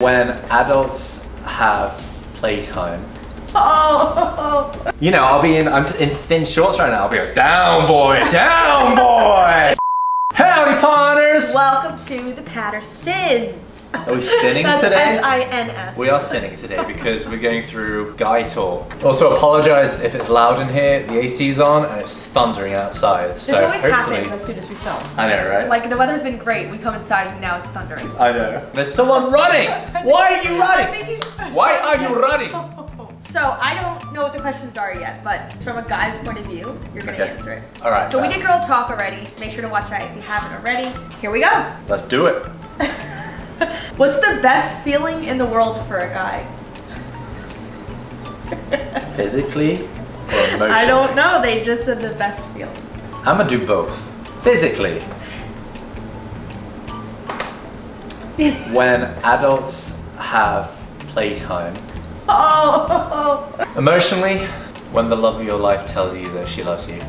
When adults have playtime, Oh, you know, I'll be in, I'm in thin shorts right now. I'll be like, down boy, down boy. Howdy, partners. welcome to the Pattersons. Are we sinning That's today? S-I-N-S. We are sinning today because we're going through guy talk. Also, apologize if it's loud in here. The AC's on and it's thundering outside. This so always happens as soon as we film. I know, right? Like the weather's been great. We come inside and now it's thundering. I know. There's someone running. Why are you running? think you should- Why are you running? So I don't know what the questions are yet, but from a guy's point of view, you're gonna Okay. answer it. All right. So we did girl talk already. Make sure to watch that if you haven't already. Here we go. Let's do it. What's the best feeling in the world for a guy? Physically or emotionally? I don't know. They just said the best feeling. I'm gonna do both. Physically, when adults have playtime. Oh, Emotionally, when the love of your life tells you that she loves you.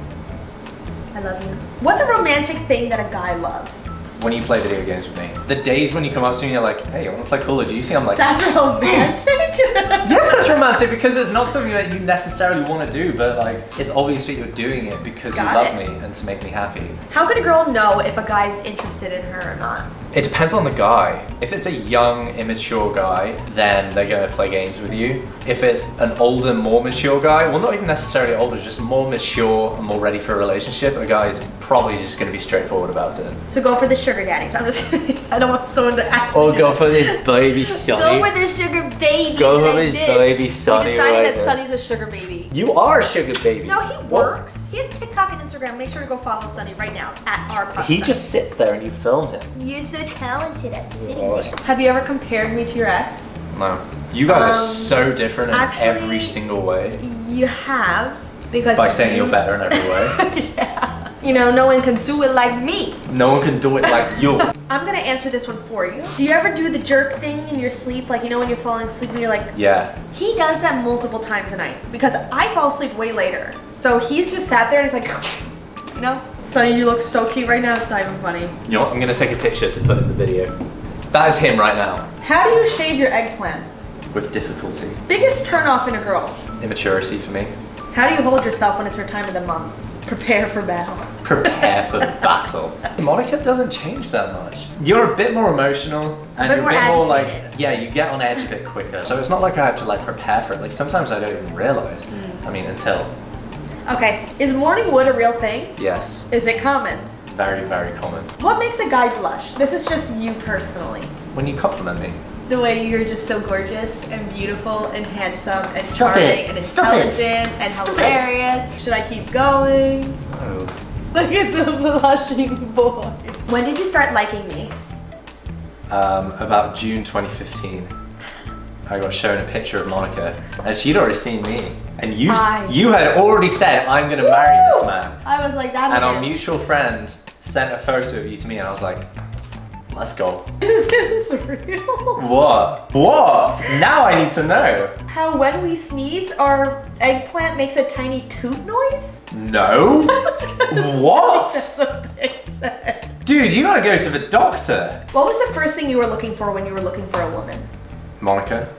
I love you. What's a romantic thing that a guy loves? When you play video games with me. The days when you come up to me and you're like, hey, I wanna play Call of Duty, I'm like, That's romantic. Yes, that's romantic because it's not something that you necessarily want to do, but like it's obvious that you're doing it because Got you love it. me and to make me happy. How can a girl know if a guy's interested in her or not? It depends on the guy. If it's a young, immature guy, then they're to play games with you. If it's an older, more mature guy, well, not even necessarily older, just more mature and more ready for a relationship, a guy's probably just going to be straightforward about it. So go for the sugar daddies. I'm just kidding. I don't want someone to actually. Or go for this baby Sonny. Go for the sugar baby. Go for this baby Sonny We decided right that there. Sonny's a sugar baby. You are a sugar baby. No, he What? works. He has TikTok and Instagram. Make sure to go follow Sonny right now at our podcast. He just sits there and you film him. You're so talented at sitting Oh, there. Have you ever compared me to your ex? No. You guys are Um, so different in actually- every single way. You have. Because By saying you- you're better in every way. yeah. You know, no one can do it like me. No one can do it like you. I'm gonna answer this one for you. Do you ever do the jerk thing in your sleep? Like, you know, when you're falling asleep and you're like, Yeah. he does that multiple times a night because I fall asleep way later. So he's just sat there and he's like, you know? So you look so cute right now, it's not even funny. You know what? I'm gonna take a picture to put in the video. That is him right now. How do you shave your eggplant? With difficulty. Biggest turnoff in a girl. Immaturity for me. How do you hold yourself when it's her time of the month? Prepare for battle. Prepare for battle. Monica doesn't change that much. You're a bit more emotional and bit you're more a bit more like yeah, you get on edge a bit quicker. So it's not like I have to like prepare for it. Like sometimes I don't even realize. Mm. I mean until Okay, is morning wood a real thing? yes, Is it common? very very common. What makes a guy blush? This is just you personally. When you compliment me. The way you're just so gorgeous and beautiful and handsome and Stop charming it. and Stop it. intelligent and Stop it. hilarious. Should I keep going? Oh. Look at the blushing boy. When did you start liking me? um, about June 2015. I got shown a picture of Monica, and she'd already seen me. And you, I- you had already said, "I'm gonna marry this man." I was like, that And our mutual friend sent a photo of you to me, and I was like, "Let's go." Is this real? What? What? Now I need to know. How when we sneeze, our eggplant makes a tiny toot noise? No. I was gonna say What? That's what they said. Dude, you gotta go to the doctor. What was the first thing you were looking for when you were looking for a woman? Monica.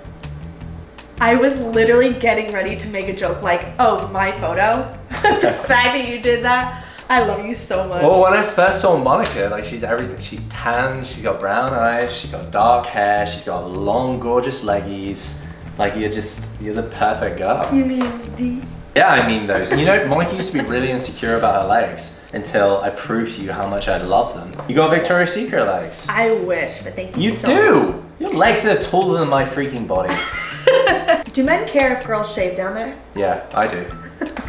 I was literally getting ready to make a joke like, oh, my photo? the fact that you did that, I love you so much. Well, when I first saw Monica, like she's everything. She's tan, she's got brown eyes, she's got dark hair, she's got long, gorgeous leggies. Like you're just, you're the perfect girl. You mean the... Yeah, I mean those. You know, Monica used to be really insecure about her legs until I proved to you how much I love them. You got Victoria's Secret legs. I wish, but thank you so much. You so do! Your legs are taller than my freaking body. Do men care if girls shave down there? Yeah, I do.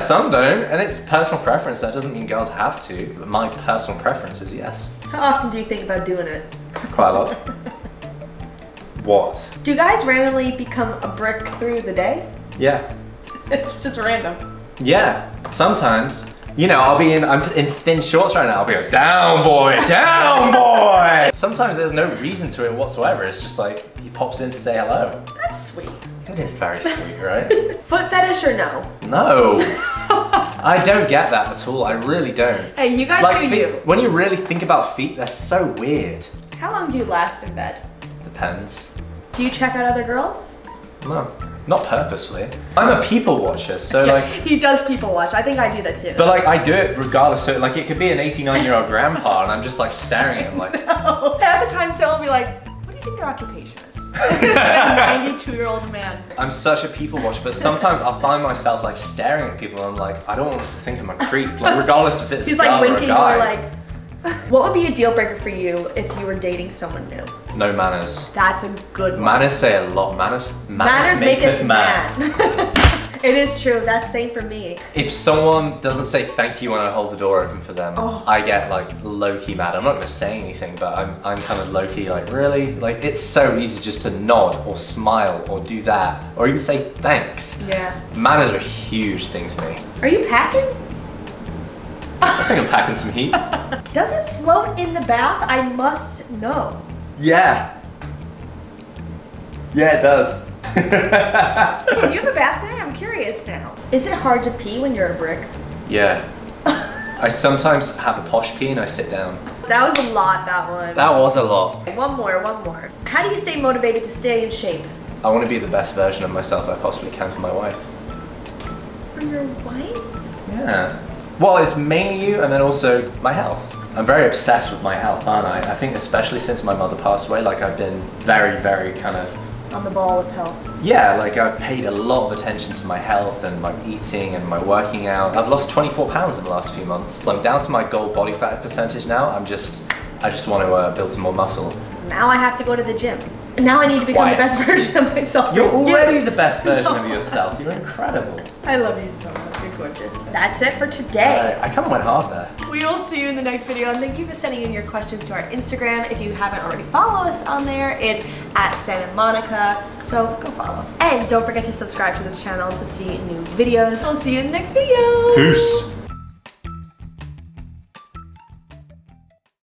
Some don't, and it's personal preference. That doesn't mean girls have to, but my personal preference is yes. How often do you think about doing it? Quite a lot. What? Do you guys randomly become a brick through the day? Yeah. It's just random. Yeah. Sometimes. You know, I'll be in I'm in thin shorts right now. I'll be like, down boy, down boy. Sometimes there's no reason to it whatsoever. It's just like he pops in to say hello. That's sweet. It is very sweet, right? Foot fetish or no? No. I don't get that at all. I really don't. Hey, you guys Like do you. when you really think about feet, they're so weird. How long do you last in bed? Depends. Do you check out other girls? No, not purposefully. I'm a people watcher, so like. he does people watch. I think I do that too. But like I do it regardless. So like it could be an 89 year old grandpa, and I'm just like staring at him like. Half the time, will be like, "What do you think their occupation is?" A 92 year old man. I'm such a people watcher, but sometimes I'll find myself like staring at people, and I'm like, I don't want them to think I'm a creep, like regardless if it's He's a like or winking guy. or like. What would be a deal breaker for you if you were dating someone new? no manners. That's a good one. Manners say a lot. Manners. Manners maketh maketh man. it is true. That's same for me. If someone doesn't say thank you when I hold the door open for them, Oh. I get like low key mad. I'm not gonna say anything, but I'm, I'm kind of low key like, really? Like, it's so easy just to nod or smile or do that or even say thanks. Yeah. Manners are huge things to me. Are you packing? I think I'm packing some heat. Does it float in the bath? I must know. Yeah. Yeah, it does. Do oh, you have a bath there? Now. Is it hard to pee when you're a brick? yeah. I sometimes have a posh pee and I sit down. That was a lot, that one. That was a lot. One more, one more. How do you stay motivated to stay in shape? I want to be the best version of myself I possibly can for my wife. For your wife? Yeah. Well, it's mainly you and then also my health. I'm very obsessed with my health, aren't I? I think especially since my mother passed away, like I've been very, very kind of On the ball with health. yeah, like I've paid a lot of attention to my health and my eating and my working out. I've lost 24 pounds in the last few months. I'm down to my goal body fat percentage now. I'm just, I just want to uh, build some more muscle. Now I have to go to the gym. Now I need to become Quiet. the best version of myself. You're for you. already the best version of yourself. You're incredible. I love you so much. You're gorgeous. That's it for today. Uh, I kind of went hard there. We will see you in the next video, and thank you for sending in your questions to our Instagram. If you haven't already followed us on there, it's at Sam and Monica. So go follow. And don't forget to subscribe to this channel to see new videos. We'll see you in the next video. Peace.